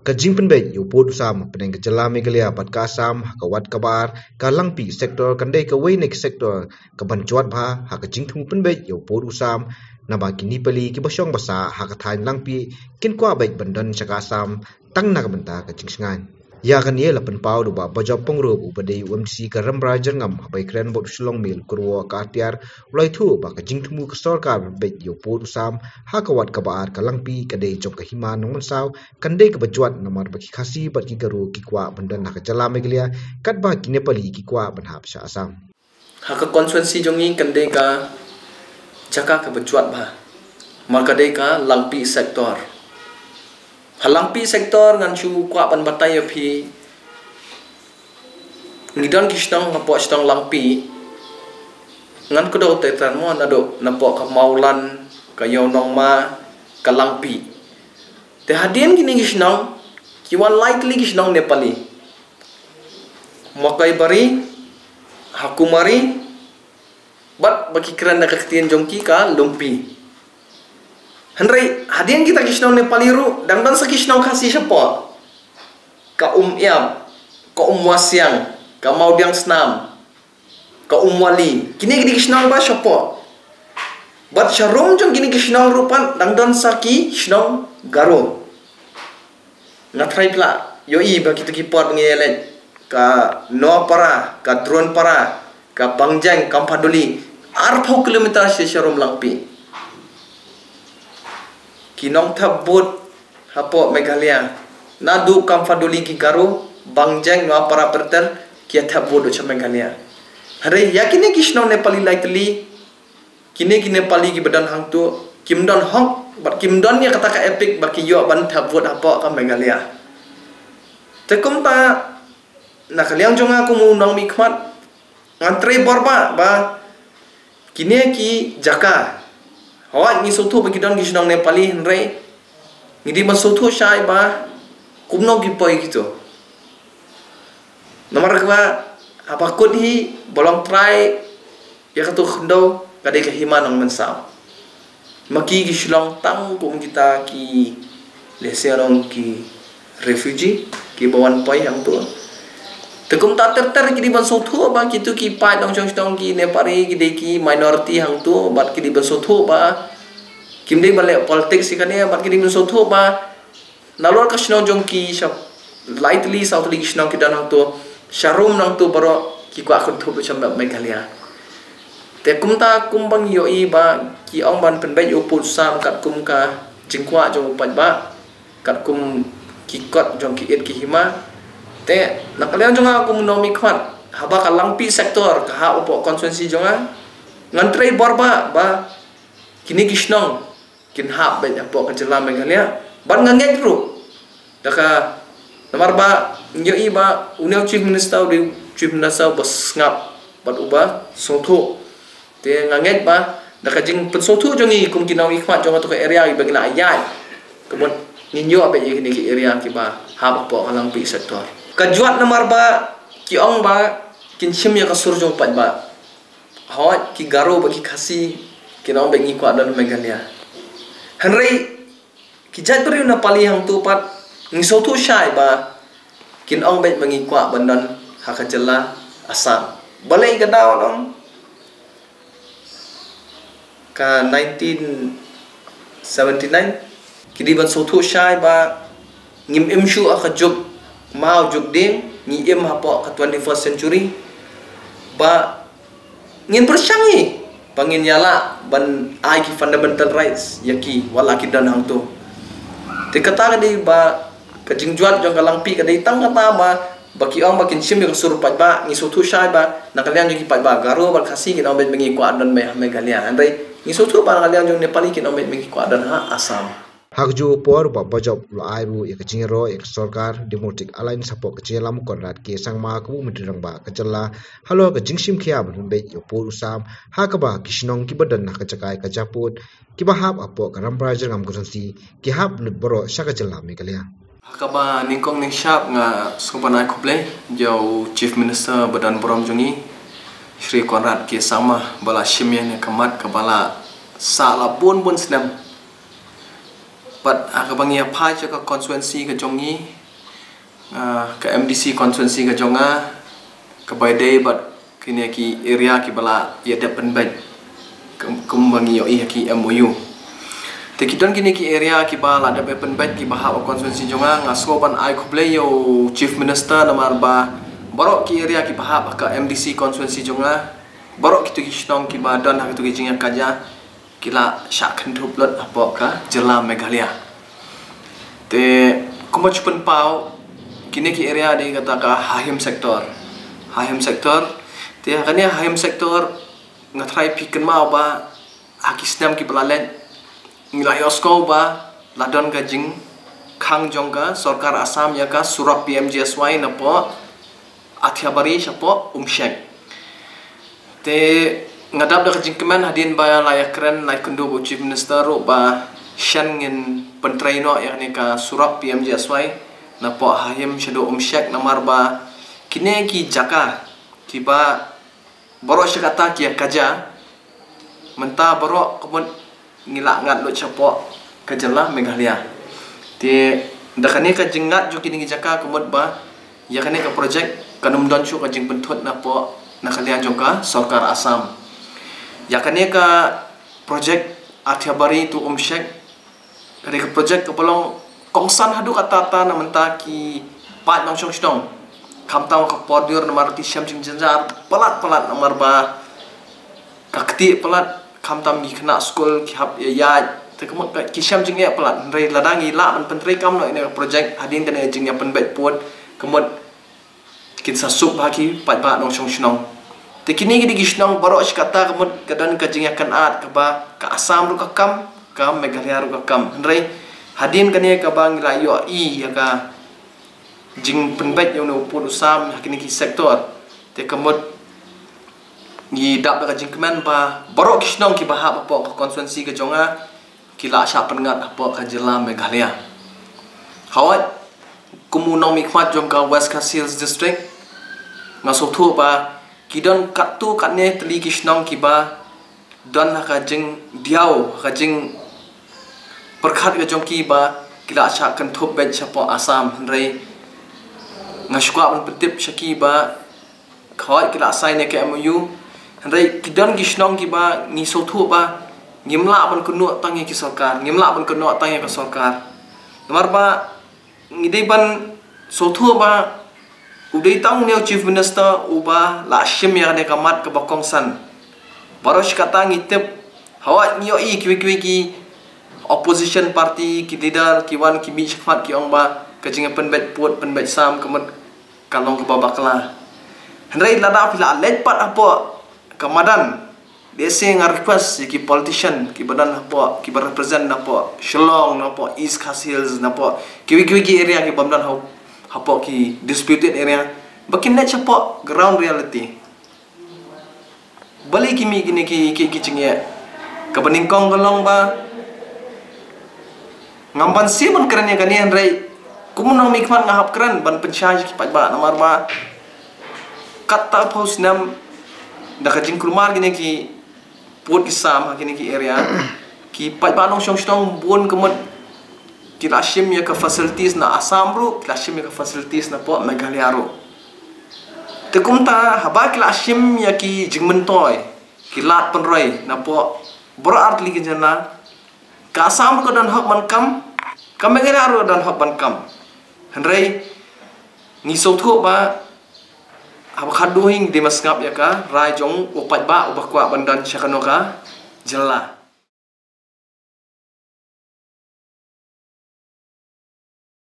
Kajing penbet yu pot usam peneng kejala megalia pat ka asam ha kawat kabar ka langpi sektor kandai ka wei sektor ka bancuat bha ha kajing thung penbet yu pot usam na ba kini pali ki basyong basa ha ka thain langpi kin kwa baik bandan chaka asam tang na ka banta kajing sngan Ya kan ye la penpau do ba bajo pongro bu bade UMC ka ram kren bot sulong mil kurwa ka tiar ulai thu ba ka jing ka sor be yo pot usam. Ha ka wat ka baar ka langpi ka de jom ka hima nong saw kan de ka bajuat namar ba ki khasi ba ki garu ki kwa na ka chala meglia kat ba ki nepali ki kwa ban hap sha asam. Ha ka constituency jongi kan de ka chaka ka ba. Mar ka de ka langpi sektor halang pi sektor ngan chu kwa ban batai ya phi ngidon kishnang ngapo stong lang pi ngan ko do te tan mo na do na po ka maulan ka yo nong ma ka lang pi te hadien kini kishnang ki wan likely kishnang nepali mokai bari hakumari bat baki kran na kaktien jongki ka lumpi Henry, hadian kita kisnau Nepali ru, dan dan sekisnau kasih siapa? Ka um iam, ka um wasiang, ka mau diang senam, ka um wali. Kini kini kisnau ba siapa? Bat syarum jong kini kisnau rupan, dan saki kisnau garo. Ngatrai pula, yo i ba kita kipot ngiyelek, ka no para, ka drone para, ka bangjang, kampaduli, arpau kilometer syarum langpi kinong tabut hapo megalia. Na du kam faduli ki garu bangjeng no para perter ki tabut ucha megalia. Hare yakine kishno nepali lightly kine kine pali ki badan hang tu kimdon hong bat kimdon ya kata ka epic bat ki yo ban tabut hapo ka megalia. Tekum ta na kaliang jonga ku mu nong mi khmat ngantre borba ba kine ki jaka Hawa ni sotu bagi don gisnong Nepali henry. Ni di masotu syai ba kumno gi poi gitu. Nomor kedua apa kod hi bolong try ya katu khndo kade ke hima nong mensam. Maki gi shlong tang kum kita ki leserong ki refugee ki bawan poi yang tu. Tekum tak ter ter kini ban sotu ba kitu ki pai dong chong chong ki nepari ki de ki minority hang tu bat kini ban sotu ba kim de bale politics si kania bat kini ban sotu ba nalor ka shno jong ki shop lightly southly shno ki dan hang tu sharum nang tu baro ki kwa khut thu cham ba meghalaya te kum ta kum bang yo i ba ki ong ban pen bai sam kat kum ka jingkwa jong pat ba kat kum ki kot jong ki et ki hima te nakalian jonga aku nomi khat haba kalang pi sektor ka ha upo konsuensi jonga ngantre borba ba kini kisnong kin ha be apo ka jela mengalia ban nganget ru daka nomor ba nyo i ba unio chief minister di chief minister bos ngap. Bat uba soto te nganget ba daka jing pen soto jongi kum kinau ikmat jonga to ka area i bagina ayai. Kemudian ninyo abe ye kini ki area ki ba. Ha apo kalang pi sektor kajuat nomor ba ki ong ba kin chim ya kasur jong pat ba. Hawat ki garo ba ki khasi ki nong bengi ko adan megalia henry ki jatri na pali hang tu pat ngi so tu shai ba kin ong bet bengi ko bandan ha ka jela asam balai ka daw nong ka 1979 ki di ban so tu shai ba ngim im shu a ka jup mau juk ding ni im ha po ka 21st century ba ngin persyangi pangin yala ban ai ki fundamental rights yaki wala ki dan hang tu. Te kata di ba ka jingjuat jong kalang pi ka dei tang kata ba baki ong bakin sim yung sur pat ba ni so tu shai ba na kalian yung pat ba garo ba kasi ki bet mengi ko adan me me galian. Andai ni so tu ba kalian yung nepali ki bet mengi ko adan ha asam hakju por ba bajop lo airu ek jingro ek sarkar democratic alliance sapo ke chelam konrat ke sangma ku mitrang ba ke challa halo ke jingsim khia bun be yo por usam. Ha ka ba kishnong ki badan na ka chakai ka japut ki ba hap apo ka ram prajer ngam ko si. Ki hap lut boro shaka challa me kalya ka ba ningkong ning shap nga skupana kuble yo chief minister badan borom jungi Shri Konrad ke sama bala shimye ne kamat ka bala sala bun bun snam but aga bangi apa je ka konstituensi ke jongi uh, ke MDC konstituensi ke jonga ke baidai but kini ki area ki bala ya depan bed. Kum bangi yo ki MOU te kini ki area ki bala ada depan bed ki baha konstituensi jonga ngaso ban ai kuble yo chief minister namar ba barok ki area ki baha ka MDC konstituensi jonga barok kitu ki shnong ki ba dan ha kitu ki jinga kaja kila syak kentup lot apa ka jelam Meghalaya. Te kuma cupen pau kini ki area di kata ka hahim sektor. Hahim sektor te kani hahim sektor ngatrai piken mau ba akisnam ki pelalet ngila yosko ba ladon ka jing khang jong ka sarkar asam ya ka surat pmgsy na po athiabari sapo umshek te ngadap dah kajing kemen hadin ba layak keren naik kundu bu chief minister ro ba shan ngin pentrai ka surat PMJ na po hayim shado umshek namar ba kine ki jaka. Ki ba boro shakata ki kaja. Menta boro kemun ngilak ngat lo chapo kajala meghalaya te dakane ka jingat jo kini jaka kemud ba ya kane ka project kanum don chu ka jing pentut na po na kalian jongka sarkar asam Ya kene ka projek atia bari tu om shek kene ka projek ka polong kongsan hadu kata ta na menta ki pat nong shong shong kam tau ka podur na marti syam jing jenjar pelat pelat nomor ba ka keti pelat kam tam mi kena skul ki hap ya ya te ka ki jing ya pelat. Rei ladangi la man pentri kam no ine projek hadin kene jing ya pen bet pot kemo kin sa sup pat ba nong shong shong Te kini gini gishnong baro ash kata kamud kadan ka jing yakan at ka ba ka asam ru ka kam ka megalya ru ka kam nrai hadin kani ka ba ngila yo i ya ka jing penbet yo no usam kini ki sektor. Te kamud ni dap ka jing kemen ba baro gishnong ki ba ha ba ka konstituensi ka jonga kila sha pengat apa ka jela megalya hawat kumunong mikmat jong ka west castles district ngasothu ba kidon katu katne teli kishnong kiba don ha diau jing perkhat ga jong kiba kila cha kan thop ben chapo asam rei ngashkwa ban shaki ba khawai kila sai ne ke mu rei kidon kishnong kiba ni so thu ba ngimla ban kunu tangi ki sarkar ngimla ban kunu tangi ka sarkar. Nomor ba ngidei ban so thu ba Udai tahu ni chief minister uba la yang ne kamat ke bakong san. Baru kata ngitip hawa niyo i kiwi kiwi ki opposition party ki leader ki wan ki mi shkmat ki ong ba ke jing pen bet put pen bet sam kemat kalong ke babak la. Hendrai lada pila let pat apa kamadan biasa ngar request ki politician ki badan apa ki represent apa Shillong apa East Coast Hills apa kiwi kiwi ki area ki bamdan hau apa ki disputed area. Bakin net chapo ground reality. Balik kimi gini ki ki ki cingye ka beningkong golong ba. Ngamban si mon ya kani andrei kumun nang mikman ngahap keren ban pensyaj ki ba namar ba. Kata pos nam da ka jingkul mar gini ki put isam gini ki area. Ki pat ba nong shong shong bun kemut kila shim ya ka facilities na Assam ru kila shim ya ka facilities na po Meghalaya ru tekum ta haba kila shim ya ki jingmen toy. Kila penroi na po berart lagi jana ka Assam ko dan hak man kam ka Meghalaya ru dan hak man kam henrei ni so thu ba. Haba khaduhing di masngap ya ka. Rai jong upat ba ubakwa bandan syakanoka jela